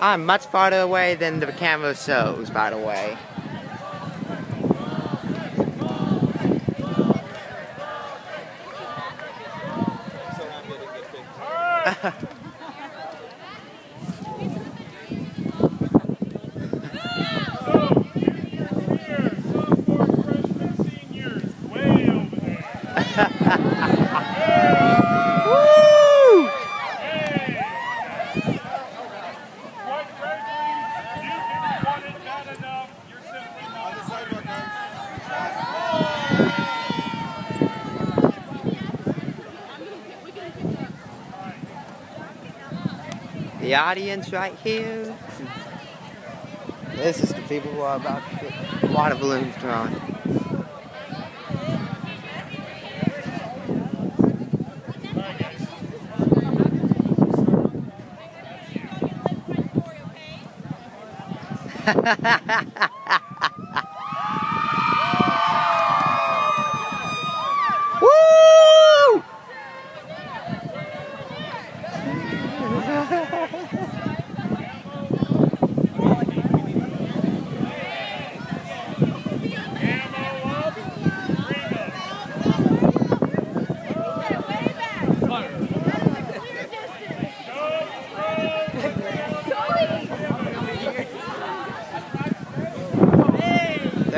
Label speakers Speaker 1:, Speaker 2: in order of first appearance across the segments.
Speaker 1: I'm much farther away than the camera shows, by the way. The audience right here. This is the people who are about to get a lot of balloons drawn. Woo!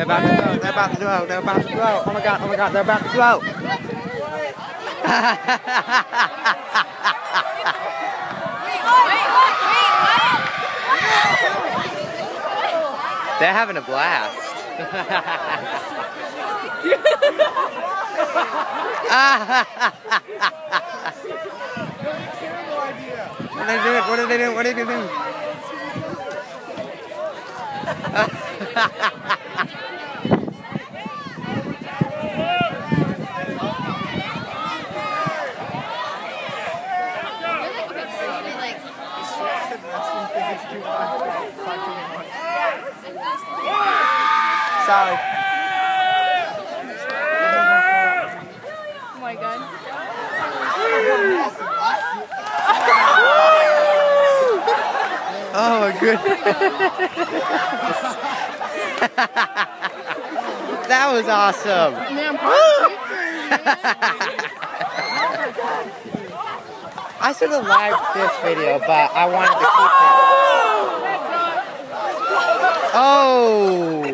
Speaker 1: They're about to go. They're about to go. They're about to go. Oh my god. Oh my god. They're about to go. They're having a blast. what are they doing? What are they doing? What are they doing? Sorry.
Speaker 2: Oh my god.
Speaker 1: Oh my goodness. that was awesome. I should have liked this video, but I wanted to keep it. Oh. oh!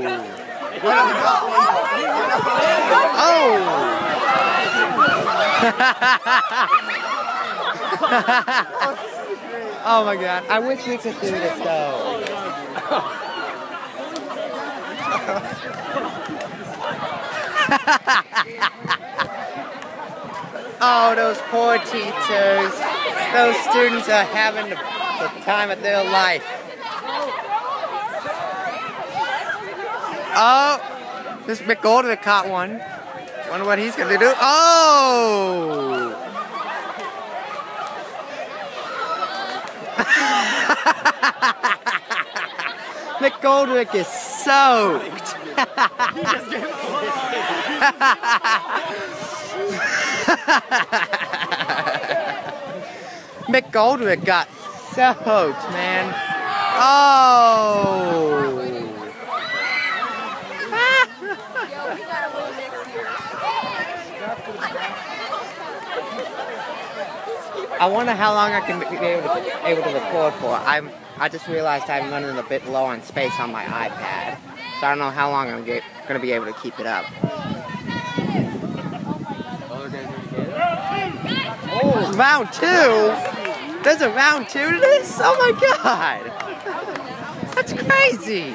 Speaker 1: Oh. my god. I wish we could do this though. oh, those poor teachers. Those students are having the, time of their life. Oh, this McGolden caught one. Wonder what he's gonna do. Oh! McGoldrick is soaked. McGoldrick got soaked, man. Oh! I wonder how long I can be able to, able to record for. I'm I just realized I'm running a bit low on space on my iPad, so I don't know how long I'm gonna be able to keep it up. Oh, round two! There's a round two to this? Oh my god! That's crazy!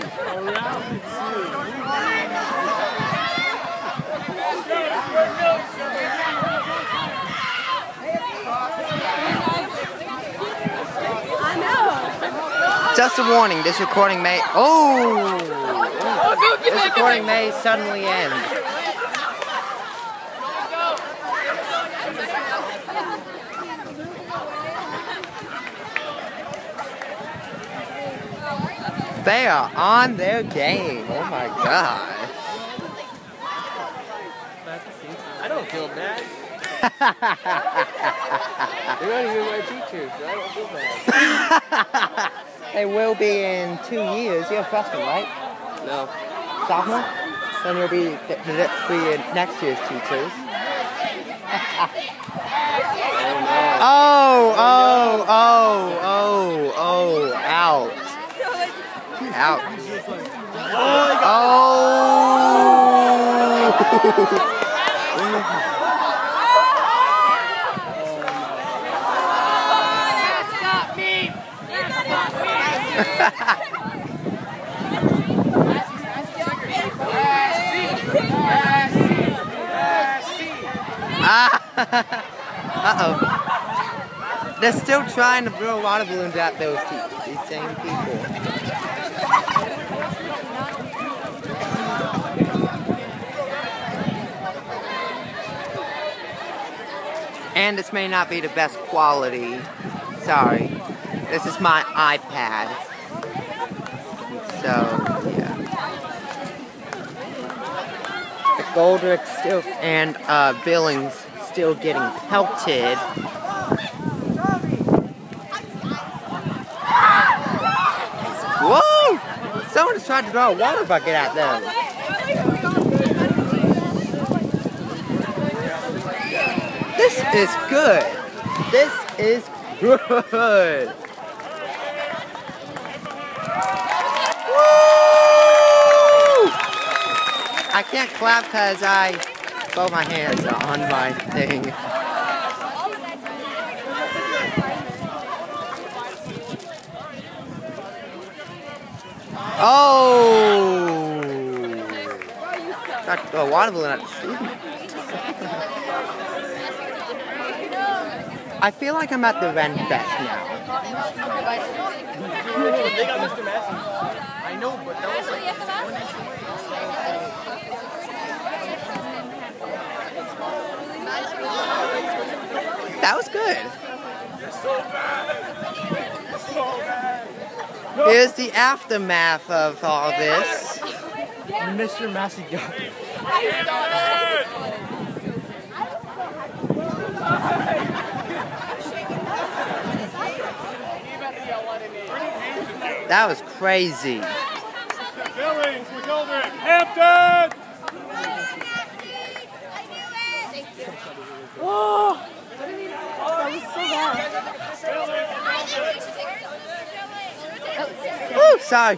Speaker 1: Just a warning, this recording may... Oh! this recording may suddenly end. They are on their game. Oh my god.
Speaker 3: I don't feel bad. They're not even my teachers, so I don't feel bad.
Speaker 1: they will be in two years. You're a freshman, right?
Speaker 3: No.
Speaker 1: Sophomore? Then you'll be, be next year's teachers.
Speaker 3: Oh
Speaker 1: Oh, oh, oh, oh, out. Out. Oh! oh. Uh-oh. They're still trying to blow water balloons at those te- these same people. And this may not be the best quality. Sorry. This is my iPad. So, yeah. The Goldrick still and uh, Billings still getting pelted. Whoa! Someone just tried to throw a water bucket at them. This is good. This is good. I can't clap because I both my hands are on my thing. Oh! Got a water balloon. I feel like I'm at the Ren Fest now.
Speaker 3: They got Mr. Massey. I know, but that was like
Speaker 1: That was good. Here's the aftermath of all this.
Speaker 3: Mr. Massey got
Speaker 1: That was crazy.
Speaker 4: Billings, McGoldrick, Hampton!
Speaker 1: Woo, sorry.